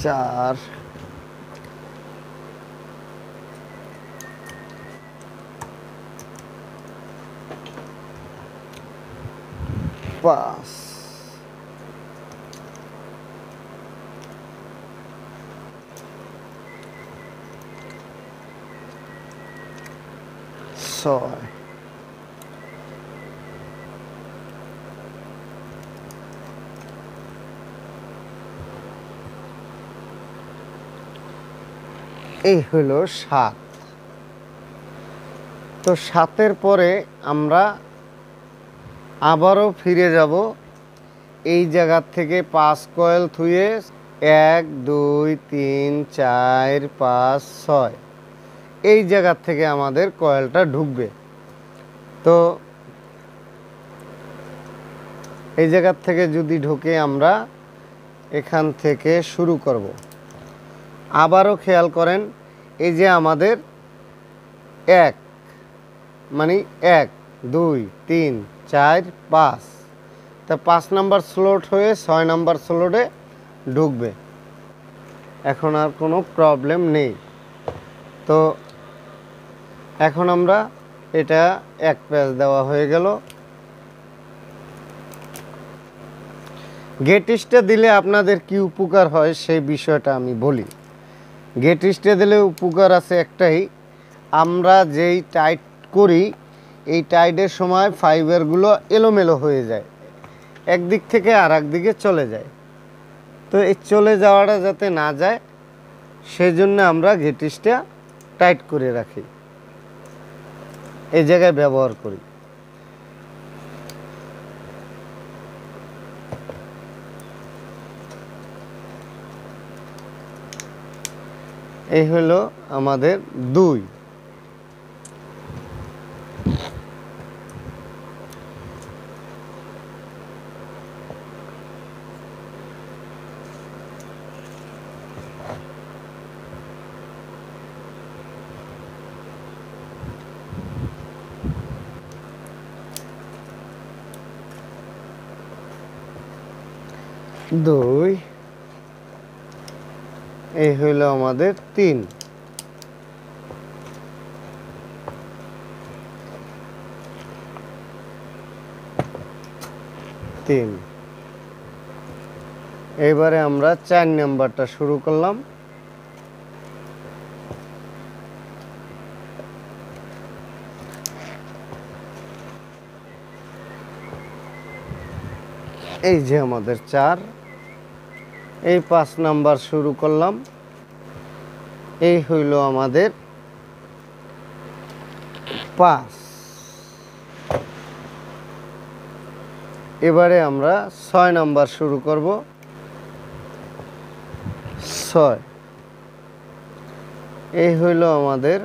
achar paz. Sorry. এই হলো সাত। তো সাতের পরে আমরা আবারও ফিরে যাব এই জায়গার থেকে পাঁচ কয়েল থুয়ে এক, দুই, তিন, চার, পাঁচ, ছয়। এই জায়গার থেকে আমাদের কয়েলটা ঢুকবে। তো এই জায়গার থেকে যদি ঢুকে আমরা এখান থেকে শুরু করব। আবারও খেয়াল করেন, এই যে আমাদের এক মানে এক, দুই, তিন, চার, পাঁচ। তা পাঁচ নাম্বার স্লট হয়ে ছয় নাম্বার স্লটে ঢুকবে। এখন আর কোনো প্রবলেম নেই। তো এখন আমরা এটা এক প্যাচ দেওয়া হয়ে গেল। গেটিসটা দিলে আপনাদের কি উপকার হয় সেই বিষয়টা আমি বলি। গেটিসটা দিলে উপকার আছে একটাই। আমরা যেই টাইট করি, এই টাইটের সময় ফাইবারগুলো এলোমেলো হয়ে যায়। একদিক থেকে আর দিকে চলে যায়। তো এই চলে যাওয়াটা যাতে না যায় সেই জন্য আমরা গেটিসটা টাইট করে রাখি। এই জায়গায় ব্যবহার করি। এই হলো আমাদের দুই। দুই। এই হইল আমাদের তিন। তিন। এবারে আমরা চার নাম্বারটা শুরু করলাম। এই যে আমাদের চার। এই পাঁচ নাম্বার শুরু করলাম। এই হইল আমাদের পাঁচ। এবারে আমরা ছয় নাম্বার শুরু করব। ছয়। এই হইল আমাদের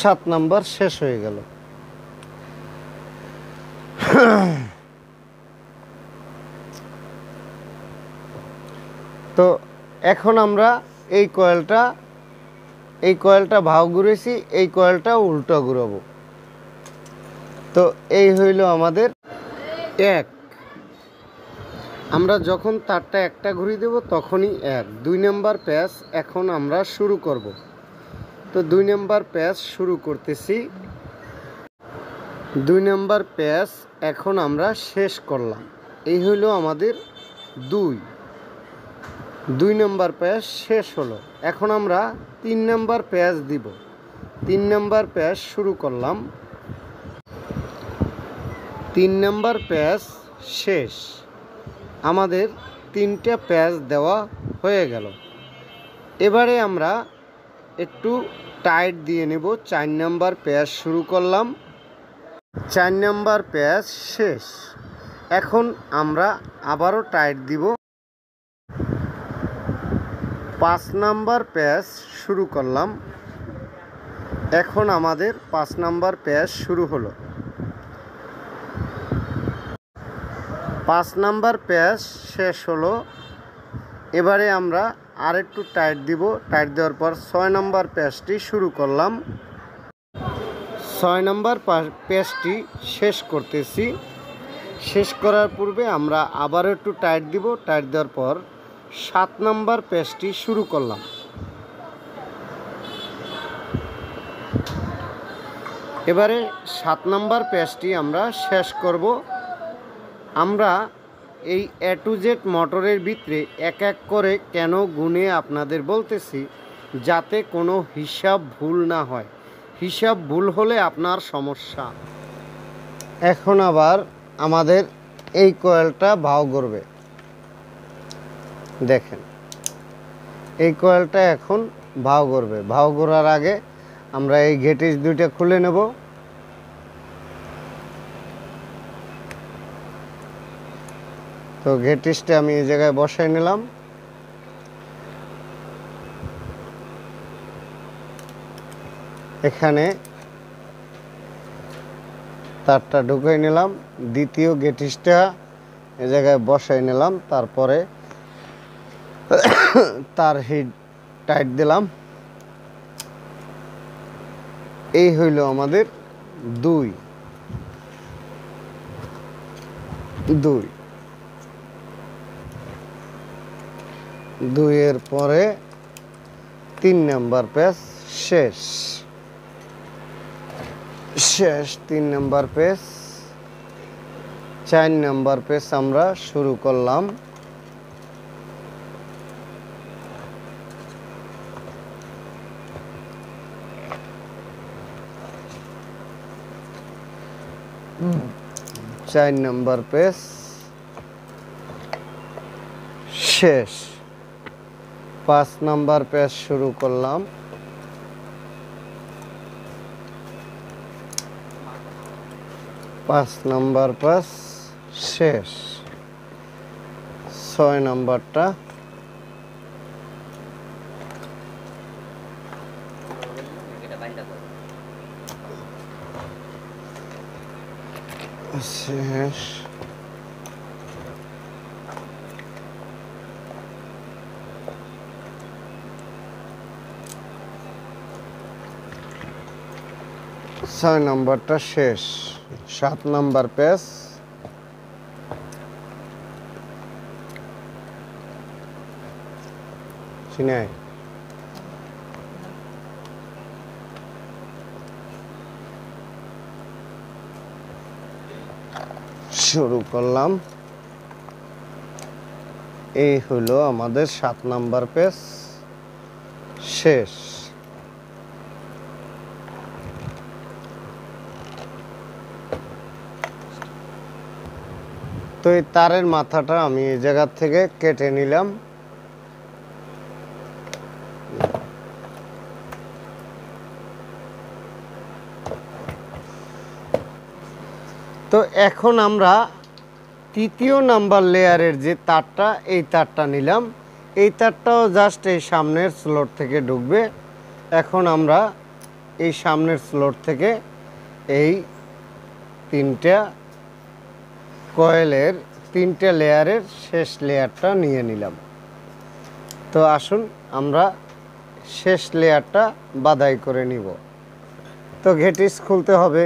সাত নাম্বার শেষ হয়ে গেল তো এখন আমরা এই কয়েলটা এই কয়েলটা ভাও ঘুরেছি, এই কয়েলটা উল্টো ঘুরাবো। তো এই হইল আমাদের এক। আমরা যখন তারটা একটা ঘুরি দেব, তখনই এক। দুই নাম্বার প্যাচ এখন আমরা শুরু করব। তো দুই নাম্বার প্যাচ শুরু করতেছি। দুই নাম্বার প্যাচ এখন আমরা শেষ করলাম। এই হইল আমাদের দুই। দুই নম্বর প্যাচ শেষ হলো। এখন আমরা তিন নাম্বার প্যাচ দিব। তিন নম্বর প্যাচ শুরু করলাম। তিন নম্বর প্যাচ শেষ। আমাদের তিনটে প্যাচ দেওয়া হয়ে গেল। এবারে আমরা একটু টাইট দিয়ে নেব। চার নাম্বার প্যাচ শুরু করলাম। চার নাম্বার প্যাচ শেষ। এখন আমরা আবারও টাইট দিব। পাঁচ নাম্বার প্যাচ শুরু করলাম। এখন আমাদের পাঁচ নাম্বার প্যাচ শুরু হলো। পাঁচ নাম্বার প্যাচ শেষ হলো। এবারে আমরা আর একটু টাইট দিব। টাইট দেওয়ার পর ছয় নাম্বার প্যাচটি শুরু করলাম। ছয় নাম্বার প্যাচটি শেষ করতেছি। শেষ করার পূর্বে আমরা আবার একটু টাইট দিব। টাইট দেওয়ার পর সাত নাম্বার পেজটি শুরু করলাম। এবারে সাত নাম্বার পেজটি আমরা শেষ করব। আমরা এই এ টু জেড মোটরের ভিতরে এক এক করে কেন গুনে আপনাদের বলতেছি, যাতে কোনো হিসাব ভুল না হয়। হিসাব ভুল হলে আপনার সমস্যা। এখন আবার আমাদের এই কয়েলটা ভাও করবে। দেখেন, এই কয়েলটা এখন ভাও করবে। ভাও করার আগে আমরা এই গেটিস দুইটা খুলে নেব। তো গেটিসটা আমি এই জায়গায় বসাই নিলাম। এখানে তারটা ঢুকাই নিলাম। দ্বিতীয় গেটিসটা এ জায়গায় বসাই নিলাম। তারপরে তার হিট টাইট দিলাম। এই হইল আমাদের দুই। দুই। দুইয়ের পরে তিন নাম্বার পেজ শেষ। শেষ তিন নাম্বার পেজ চার নাম্বার পেজ আমরা শুরু করলাম। চার নাম্বার পেজ। শেষ। পাঁচ নাম্বার পেজ শুরু করলাম। পাঁচ নাম্বার পেজ শেষ। ছয় নাম্বারটা শেষ ছয় নম্বরটা শেষ সাত নম্বর পেজ চিনাই শুরু করলাম। এই হলো আমাদের সাত নাম্বার পেজ। শেষ। তো এই তারের মাথাটা আমি এই জায়গার থেকে কেটে নিলাম। তো এখন আমরা তৃতীয় নাম্বার লেয়ারের যে তারটা, এই তারটা নিলাম। এই তারটাও জাস্ট এই সামনের স্লট থেকে ঢুকবে। এখন আমরা এই সামনের স্লট থেকে এই তিনটা কয়েলের তিনটে লেয়ারের শেষ লেয়ারটা নিয়ে নিলাম। তো আসুন আমরা শেষ লেয়ারটা বাদাই করে নিব। তো ঘেটিস খুলতে হবে।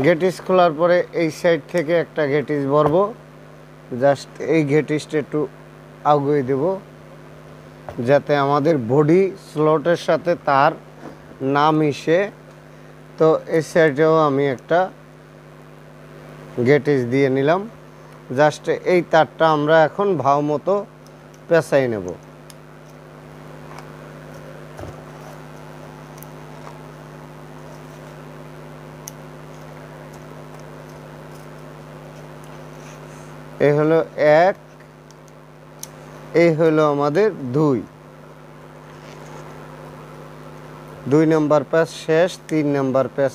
গেটিস খোলার পরে এই সাইড থেকে একটা গেটিস ভরব। জাস্ট এই গেটিসটা একটু আগুয়ে দেব, যাতে আমাদের বডি স্লটের সাথে তার না মিশে। তো এই সাইডেও আমি একটা গেটিস দিয়ে নিলাম। জাস্ট এই তারটা আমরা এখন ভাও মতো পেঁচাই নেব। এই হলো এক এই হলো আমাদের দুই। দুই নম্বর প্যাচ শেষ, তিন নম্বর প্যাচ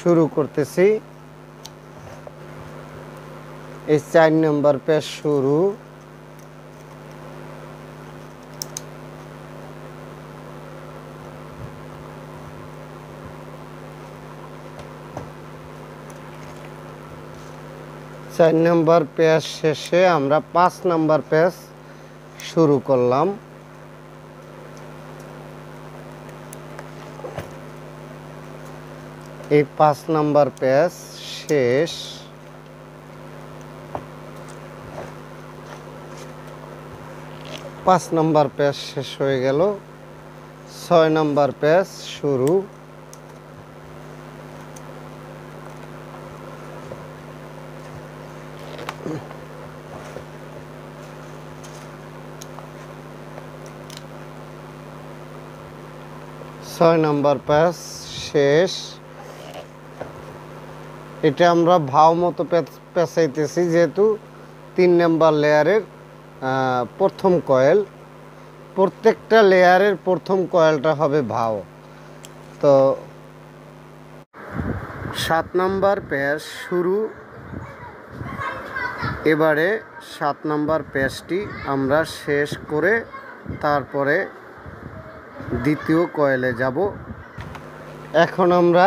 শুরু করতেছি। এই চার নম্বর প্যাচ শুরু। চার নম্বর পেজ শেষে আমরা পাঁচ নম্বর পেজ শুরু করলাম। এই পাঁচ নম্বর পেজ শেষ। পাঁচ নম্বর পেজ শেষ হয়ে গেল। ছয় নাম্বার পেজ শুরু। ছয় নাম্বার পেজ শেষ। এটা আমরা ভাও মতো পেঁচ- পেঁচাইতেছি যেহেতু তিন নাম্বার লেয়ারের প্রথম কয়েল। প্রত্যেকটা লেয়ারের প্রথম কয়েলটা হবে ভাও। তো সাত নাম্বার পেজ শুরু। এবারে সাত নাম্বার পেজটি আমরা শেষ করে তারপরে দ্বিতীয় কয়েলে যাব। এখন আমরা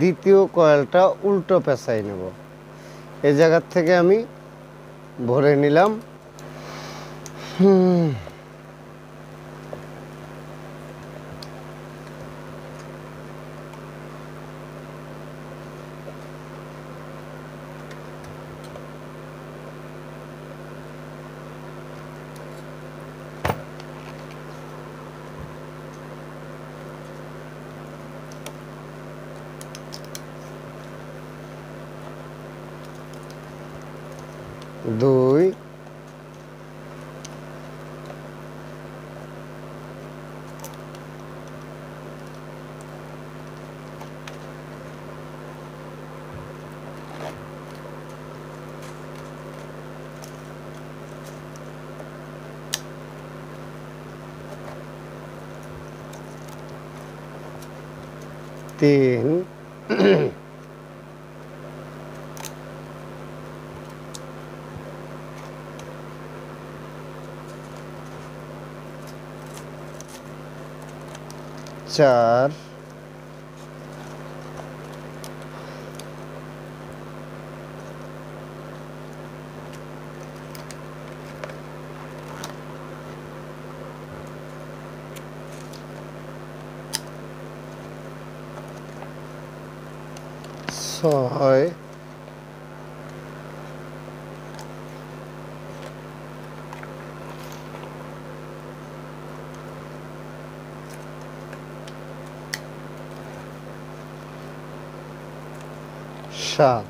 দ্বিতীয় কয়েলটা উল্টো পেঁচাই নেব। এই জায়গার থেকে আমি ভরে নিলাম। হুম দুই তিন চার ছয় সাত।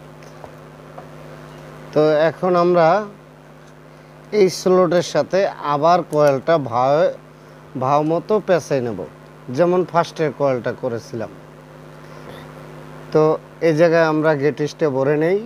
তো এখন আমরা এই স্লোটের সাথে আবার কয়েলটা ভাও ভাও মতো পেঁচাই নেব। যেমন ফার্স্টের কয়েলটা করেছিলাম। তো এই জায়গায় আমরা গেট স্টে ভরে নেই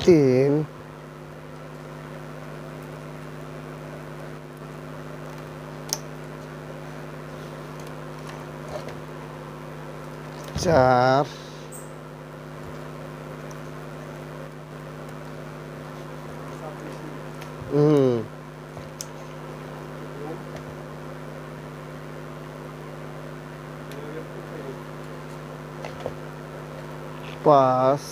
তিন চার পাঁচ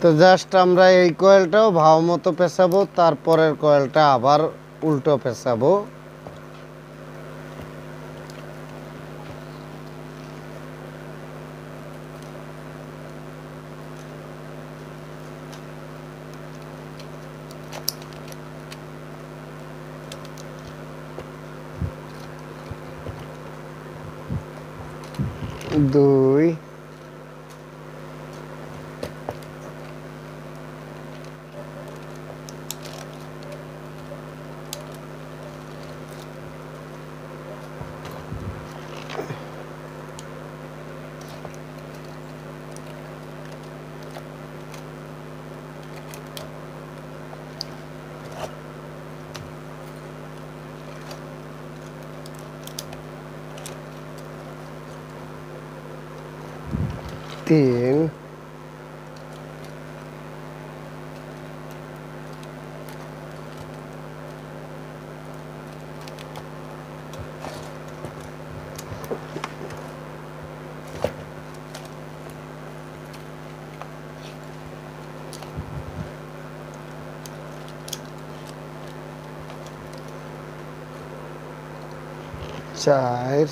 তো জাস্ট আমরা এই কয়েলটাও ভাও মতো পেঁচাবো তারপরের কয়েলটা আবার উল্টো পেঁচাবো দুই তিন চার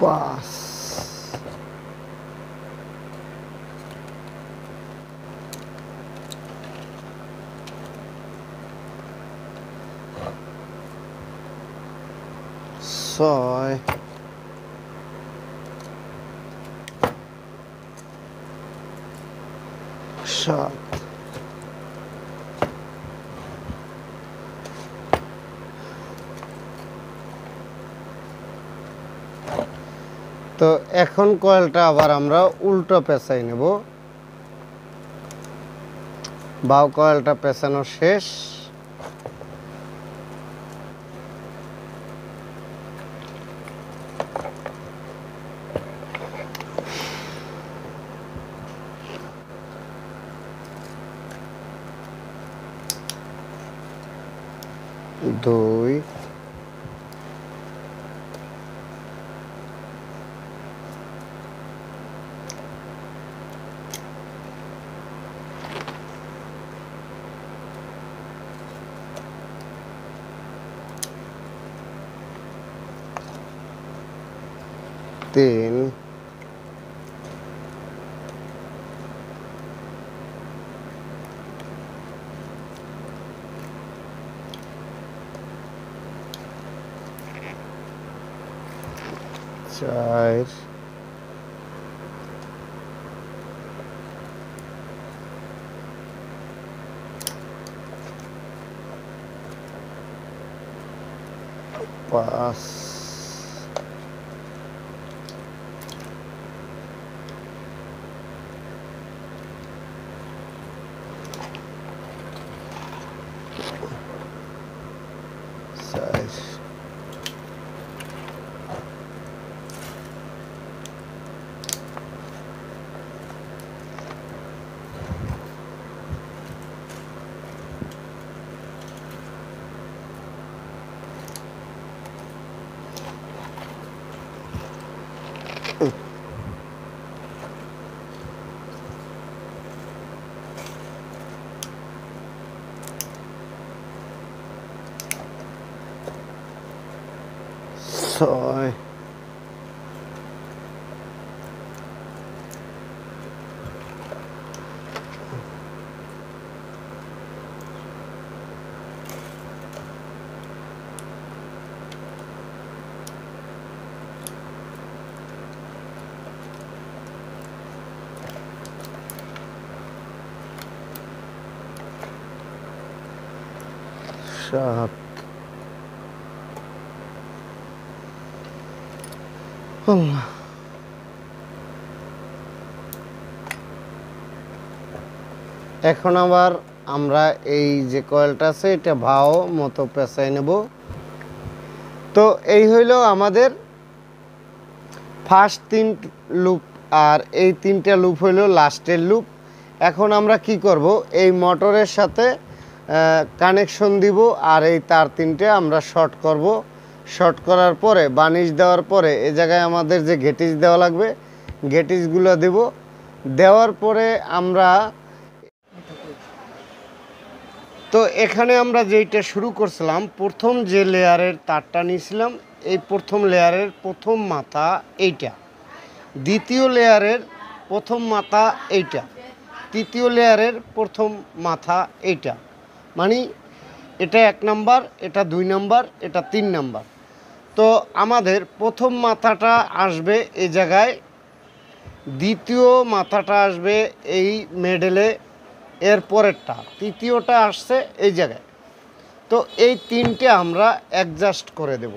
পাঁচ ছয় সাত তো এখন কয়েলটা আবার আমরা উল্টো পেঁচাই নেব। বাউ কয়েলটা পেঁচানো শেষ। ছয় সাত এখন আবার আমরা এই যে কয়েলটা আছে, এটা ভাও মতো পেঁচাই নেব। তো এই হইল আমাদের ফার্স্ট তিন লুপ আর এই তিনটা লুপ হইল লাস্টের লুপ এখন আমরা কি করব? এই মোটরের সাথে কানেকশন দিব আর এই তার তিনটে আমরা শর্ট করব। শর্ট করার পরে, বানিশ দেওয়ার পরে, এ জায়গায় আমাদের যে গেটিস দেওয়া লাগবে গেটিসগুলো দেব। দেওয়ার পরে আমরা তো এখানে আমরা যেইটা শুরু করছিলাম, প্রথম যে লেয়ারের তারটা নিয়েছিলাম, এই প্রথম লেয়ারের প্রথম মাথা এইটা। দ্বিতীয় লেয়ারের প্রথম মাথা এইটা। তৃতীয় লেয়ারের প্রথম মাথা এইটা। মানে এটা এক নাম্বার, এটা দুই নাম্বার, এটা তিন নাম্বার। তো আমাদের প্রথম মাথাটা আসবে এই জায়গায়, দ্বিতীয় মাথাটা আসবে এই মেডেলে এর পরেরটা, তৃতীয়টা আসছে এই জায়গায়। তো এই তিনটে আমরা অ্যাডজাস্ট করে দেব।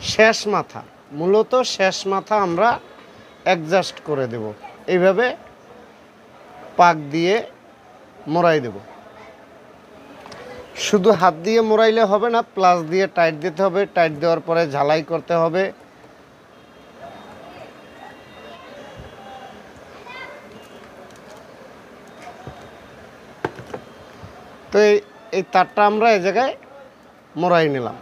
শেষ মাথা, মূলত শেষ মাথা আমরা অ্যাডজাস্ট করে দেব। এইভাবে পাক দিয়ে মোড়াই দেব। শুধু হাত দিয়ে মোড়াইলে হবে না প্লাস দিয়ে টাইট দিতে হবে। টাইট দেওয়ার পরে ঝালাই করতে হবে। তো এই এই তারটা আমরা এ জায়গায় মোড়াই নিলাম।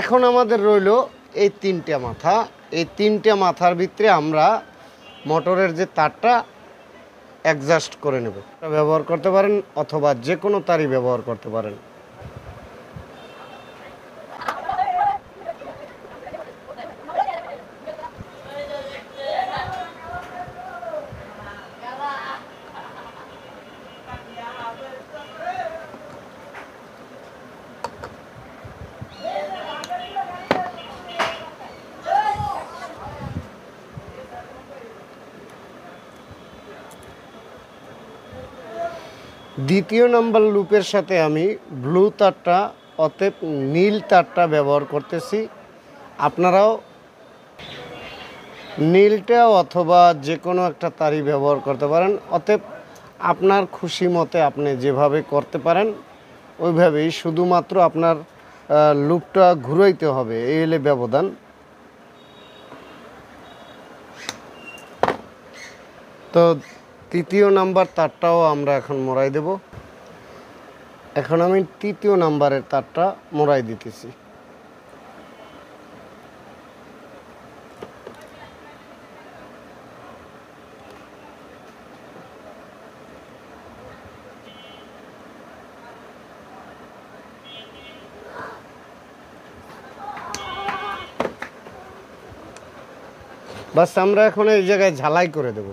এখন আমাদের রইল এই তিনটে মাথা। এই তিনটে মাথার ভিতরে আমরা মোটরের যে তারটা অ্যাডজাস্ট করে নেব। ব্যবহার করতে পারেন অথবা যে কোনো তারই ব্যবহার করতে পারেন। দ্বিতীয় নাম্বার লুপের সাথে আমি ব্লু তারটা অতএব নীল তারটা ব্যবহার করতেছি। আপনারাও নীলটা অথবা যে কোনো একটা তারই ব্যবহার করতে পারেন। অতএব আপনার খুশি মতে আপনি যেভাবে করতে পারেন, ওইভাবেই শুধুমাত্র আপনার লুপটা ঘুরাইতে হবে, এই হলে ব্যবধান। তো তৃতীয় নাম্বার তারটাও আমরা এখন মোড়াই দেব। এখন আমি তৃতীয় নাম্বারের তারটা মোড়াই দিতেছি। বাস আমরা এখন এই জায়গায় ঝালাই করে দেবো।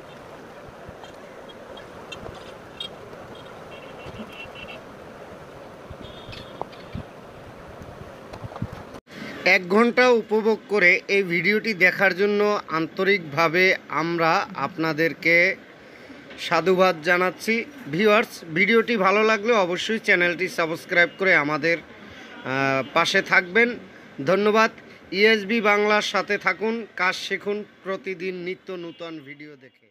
এক ঘণ্টা উপভোগ করে এই ভিডিওটি দেখার জন্য আন্তরিকভাবে আমরা আপনাদেরকে সাধুবাদ জানাচ্ছি। ভিউয়ার্স, ভিডিওটি ভালো লাগলে অবশ্যই চ্যানেলটি সাবস্ক্রাইব করে আমাদের পাশে থাকবেন। ধন্যবাদ। ইএসবি বাংলার সাথে থাকুন। কাজ শিখুন। প্রতিদিন নিত্য নূতন ভিডিও দেখে।